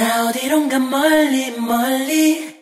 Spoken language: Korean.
나 어디론가 멀리 멀리